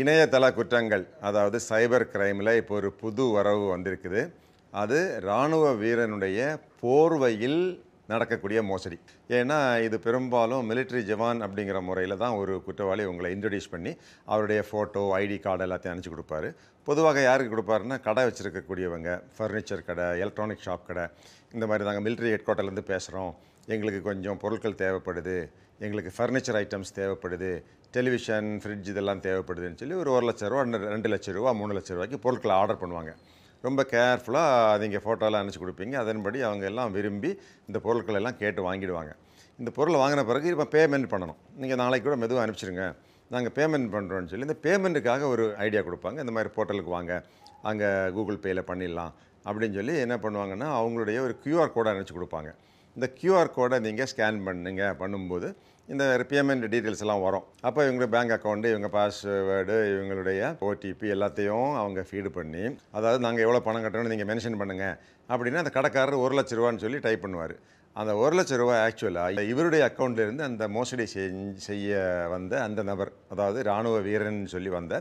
இணையதள குற்றங்கள் அதாவது சைபர் கிரைமில் இப்போ ஒரு புது வரவு வந்திருக்குது. அது இராணுவ வீரனுடைய போர்வையில் நடக்கக்கூடிய மோசடி. ஏன்னா இது பெரும்பாலும் மிலிட்ரி ஜவான் அப்படிங்கிற முறையில் தான் ஒரு குற்றவாளி உங்களை இன்ட்ரடியூஸ் பண்ணி அவருடைய ஃபோட்டோ ஐடி கார்டு எல்லாத்தையும் அனுப்பிச்சி கொடுப்பாரு. பொதுவாக யாருக்கு கொடுப்பாருன்னா கடை வச்சுருக்கக்கூடியவங்க ஃபர்னிச்சர் கடை எலக்ட்ரானிக் ஷாப் கடை இந்த மாதிரி நாங்கள் மிலிட்ரி ஹெட் குவார்ட்டர்லேருந்து பேசுகிறோம் எங்களுக்கு கொஞ்சம் பொருட்கள் தேவைப்படுது எங்களுக்கு ஃபர்னிச்சர் ஐட்டம்ஸ் தேவைப்படுது டெலிவிஷன் ஃப்ரிட்ஜ் இதெல்லாம் தேவைப்படுதுன்னு சொல்லி ஒரு ஒரு லட்ச ரூபா ரெண்டு ரெண்டு லட்ச ரூபா மூணு லட்ச ரூபாய்க்கு பொருட்களை ஆர்டர் பண்ணுவாங்க. ரொம்ப கேர்ஃபுல்லாக நீங்கள் ஃபோட்டோலாம் அனுப்பிச்சி கொடுப்பீங்க. அதன்படி அவங்க எல்லாம் விரும்பி இந்த பொருட்கள் எல்லாம் கேட்டு வாங்கிடுவாங்க. இந்த பொருளை வாங்கின பிறகு இப்போ பேமெண்ட் பண்ணணும். நீங்கள் நாளைக்கு கூட மெதுவாக அனுப்பிச்சிருங்க. நாங்கள் பேமெண்ட் பண்ணுறோன்னு சொல்லி இந்த பேமெண்ட்டுக்காக ஒரு ஐடியா கொடுப்பாங்க. இந்த மாதிரி போர்ட்டலுக்கு வாங்க. அங்கே கூகுள் பேயில் பண்ணிடலாம். அப்படின்னு சொல்லி என்ன பண்ணுவாங்கன்னா அவங்களுடைய ஒரு க்யூஆர் கோடை அனுப்பிச்சி கொடுப்பாங்க. இந்த க்யூஆர் கோடை நீங்கள் ஸ்கேன் பண்ணுங்க. பண்ணும்போது இந்த பேமெண்ட் டீட்டெயில்ஸ் எல்லாம் வரும். அப்போ இவங்க பேங்க் அக்கௌண்ட்டு இவங்க பாஸ்வேர்டு இவங்களுடைய ஓடிபி எல்லாத்தையும் அவங்க ஃபீடு பண்ணி அதாவது நாங்கள் எவ்வளோ பணம் கட்டணும்னு நீங்கள் மென்ஷன் பண்ணுங்கள் அப்படின்னா அந்த கடைக்காரர் ஒரு லட்ச ரூபான்னு சொல்லி டைப் பண்ணுவார். அந்த ஒரு லட்ச ரூபாய் ஆக்சுவலாக இவருடைய அக்கௌண்ட்லேருந்து அந்த மோசடி செய்ய வந்த அந்த நபர் அதாவது இராணுவ வீரன் சொல்லி வந்த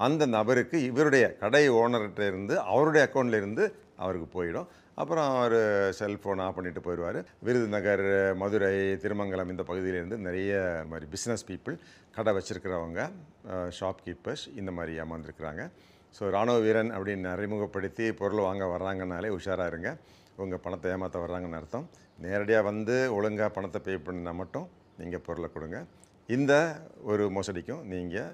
அந்த நபருக்கு இவருடைய கடை ஓனர்கிட்ட இருந்து அவருடைய அக்கௌண்ட்லேருந்து அவருக்கு போயிடும். அப்புறம் அவர் செல்ஃபோன் ஆஃப் பண்ணிட்டு போயிடுவார். விருதுநகர் மதுரை திருமங்கலம் இந்த பகுதியிலேருந்து நிறைய மாதிரி பிஸ்னஸ் பீப்புள் கடை வச்சுருக்கிறவங்க ஷாப் கீப்பர்ஸ் இந்த மாதிரி ஏமாந்துருக்குறாங்க ஸோ ராணுவ வீரன் அப்படின்னு அறிமுகப்படுத்தி பொருள் வாங்க வர்றாங்கனாலே உஷாராக இருங்க. உங்கள் பணத்தை ஏமாற்ற வர்றாங்கன்னு அர்த்தம். நேரடியாக வந்து ஒழுங்காக பணத்தை பே பண்ணால் மட்டும் நீங்கள் பொருளை கொடுங்க. இந்த ஒரு மோசடிக்கும் நீங்கள்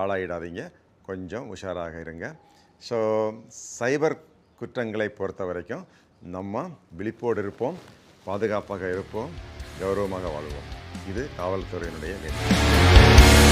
ஆளாயிடாதீங்க. கொஞ்சம் உஷாராக இருங்க. ஸோ சைபர் குற்றங்களை பொறுத்த வரைக்கும் நம்ம விழிப்போடு இருப்போம் பாதுகாப்பாக இருப்போம் கௌரவமாக வாழ்வோம். இது காவல்துறையினுடைய வேண்டுகோள்.